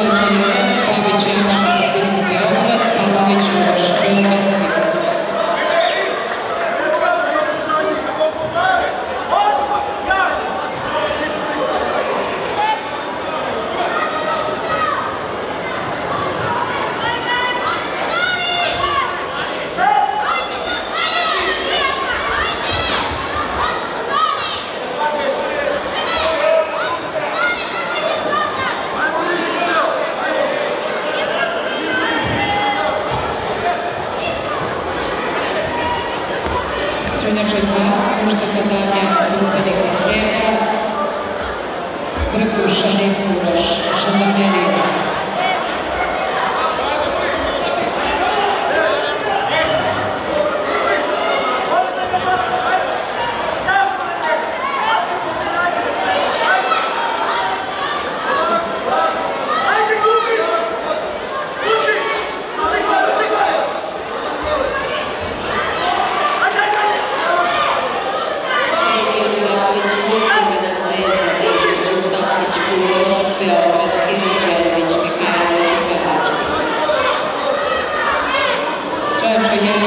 Amen. Dva muška zadanja Ljubanika Hrena, Brkušani Uroš, žandarmerija Atlético.